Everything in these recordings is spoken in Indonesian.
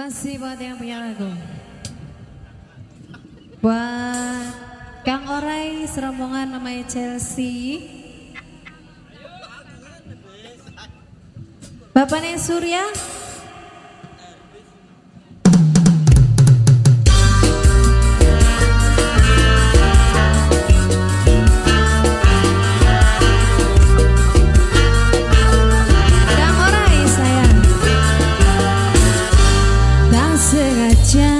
Masih buat yang punya lagu. Buat Kang Orai serombongan namanya Chelsea. Bapaknya Surya, 家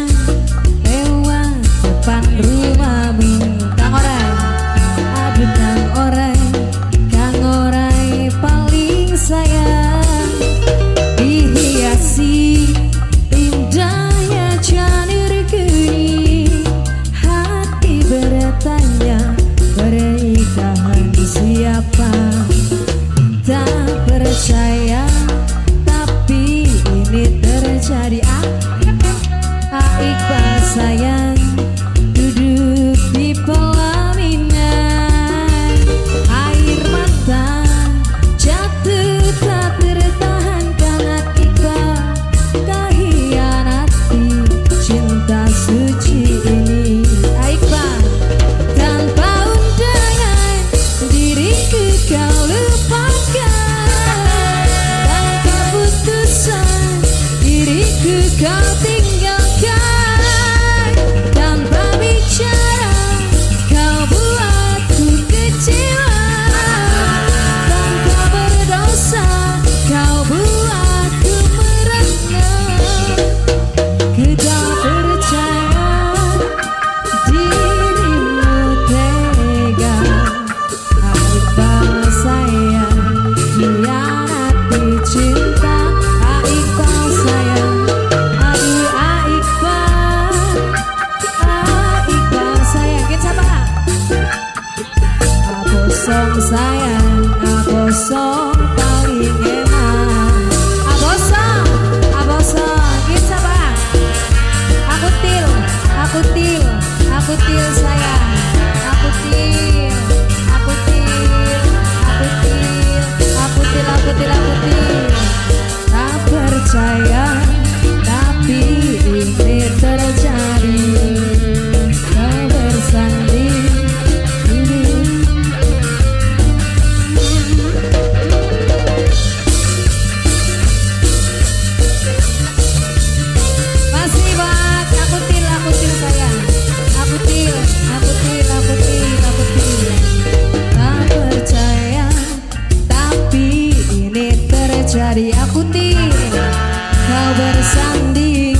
It feels like bersanding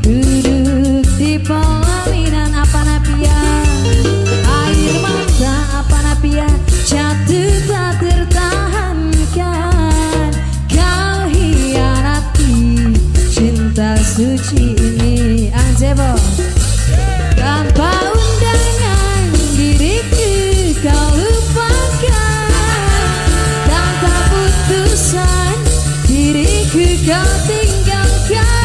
duduk di pelaminan apa napia? Air mata apa napia? Jatuh tak tertahankan. Kau hianati cinta suci ini Anjebo tanpa undangan diriku kau lupakan. Tanpa putusan diriku kau tinggal Yeah.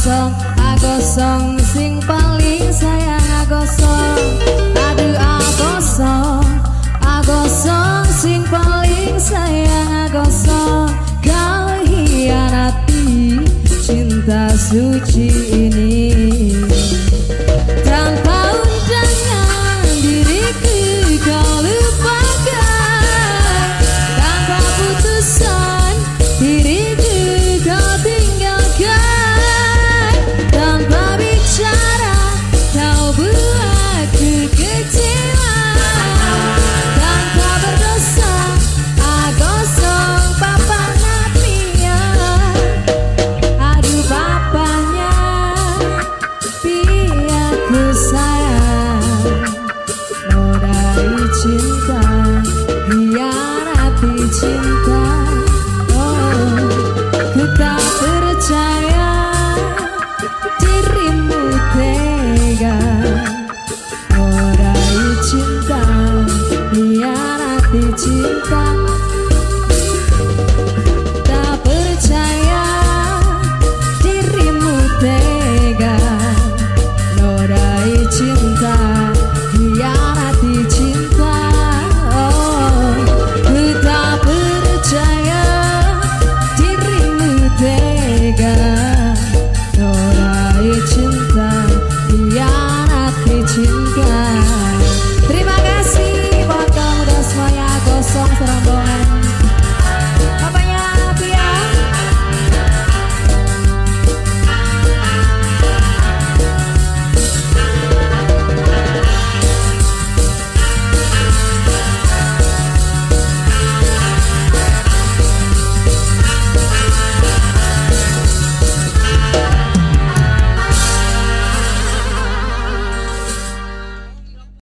song.